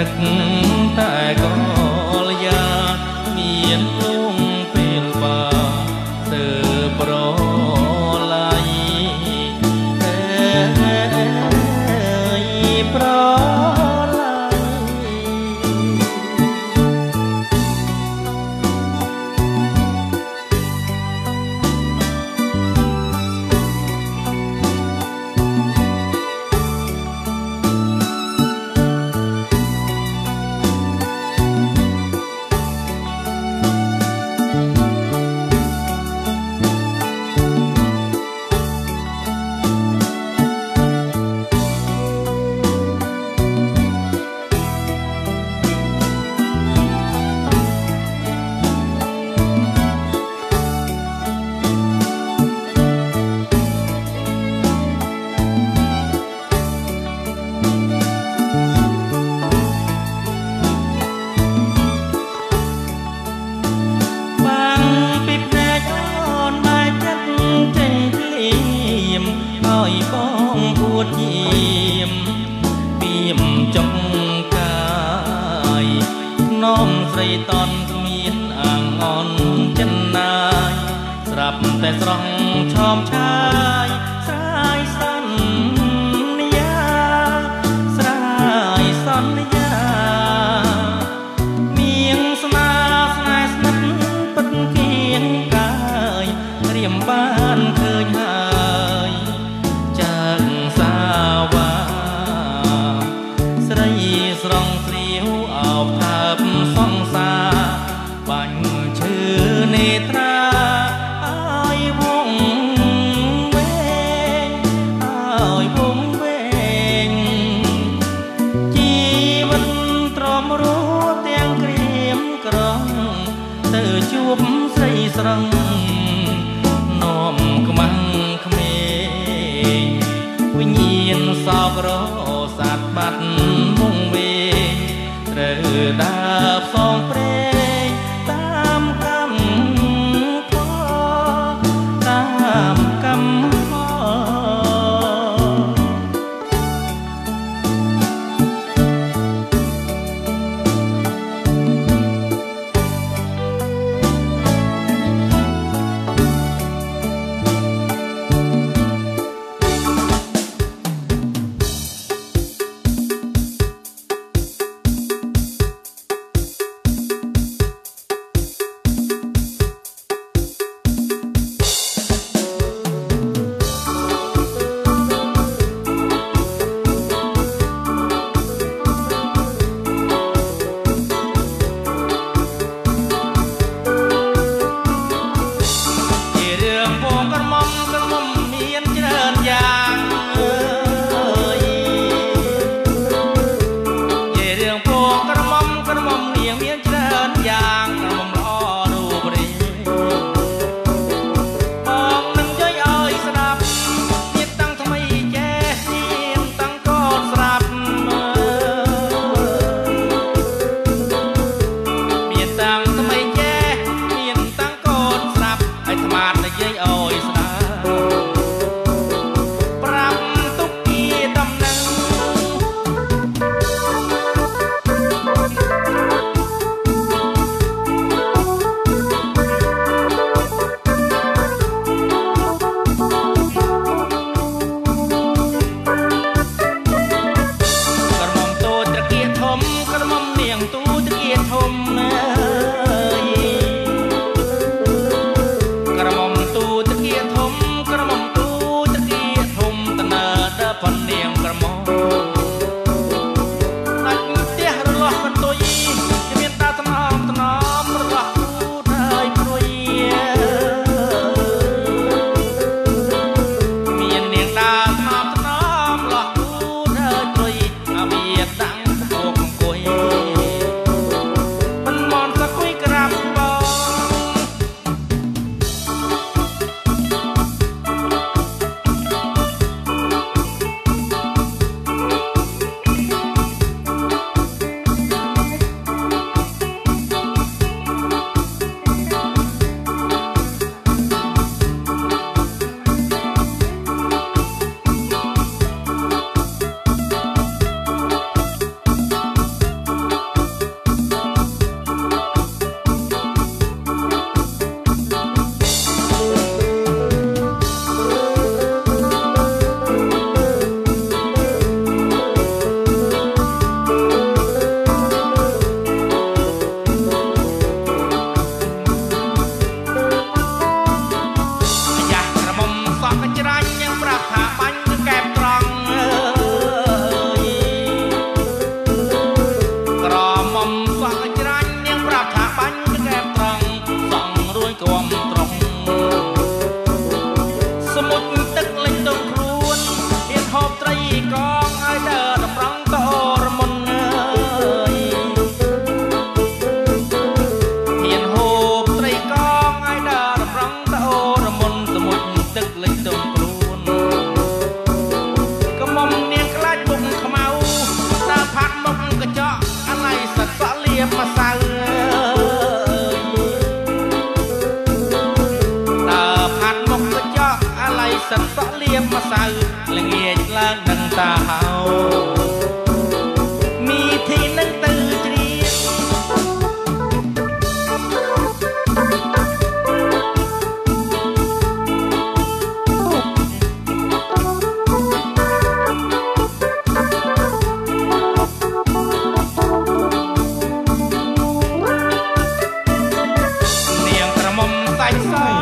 នឹក យបងពួតយាមពីមចុងកាយនំស្រីតនគ្មានអាងអនចិនណាយស្រាប់តែស្រស់ឆោមឆាយ ស្រងស្រាវអោបថើបសង្សារបាញ់ឈើនេត្រាឲ្យវងវែងឲ្យវងវែងជីវិតទ្រាំរស់ទាំងក្រៀមក្រំទៅជួបស្រីស្រង một người សៅល្ងាចឡើងនឹងតាហោមីធីនឹងទៅជ្រៀតនាងក្រមុំតែសោ